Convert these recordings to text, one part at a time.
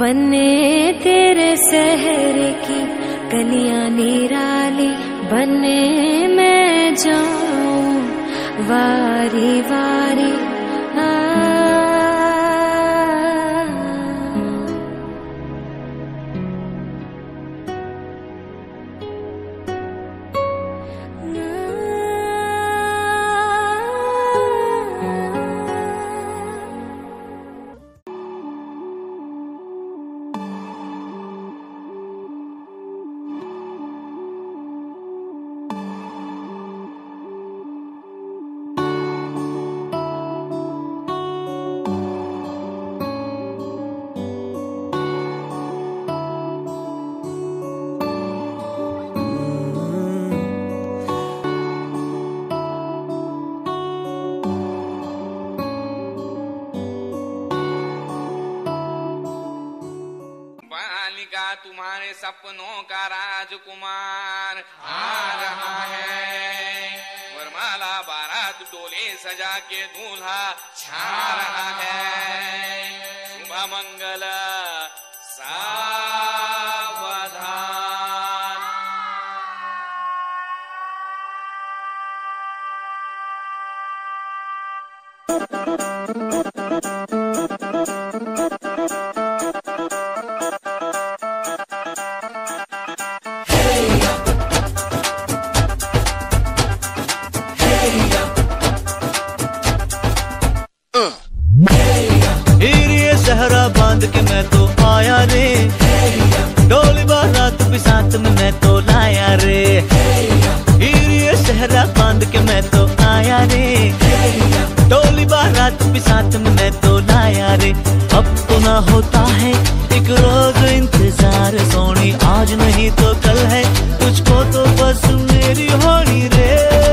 बने तेरे शहर की कल्या निराली बने मैं जाऊं वारी वारी सपनों का राजकुमार आ रहा है। वरमाला बारात डोले सजा के दूल्हा छा रहा है। शुभ मंगल सावधान। yeah.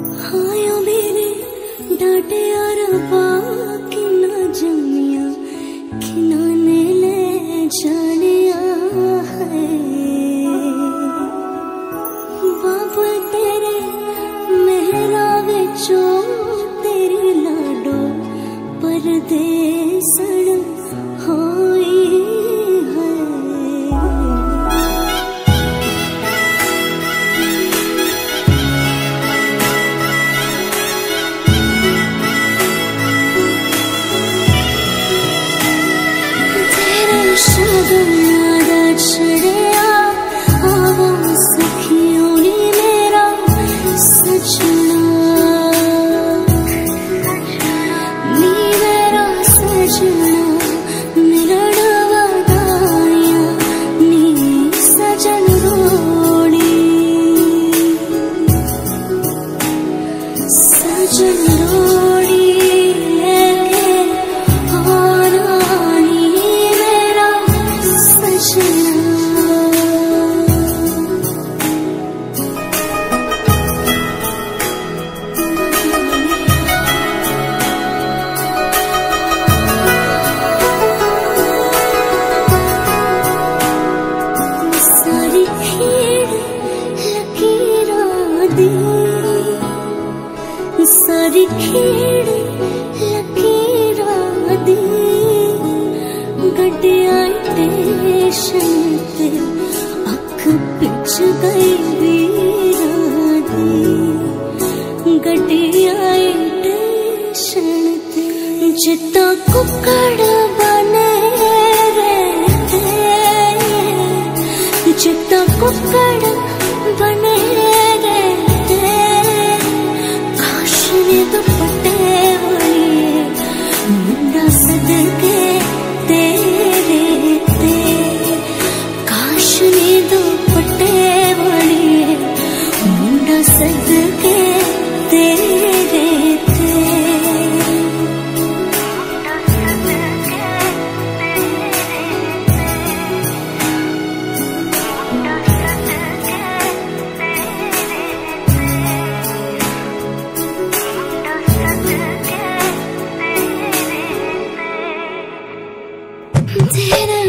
हाँ आया मेरे डांटे Ooh. आई ते अख पिछ गई वीरानी। गड्डी आई कुकड़ बने रहते जिता कुकड़ बने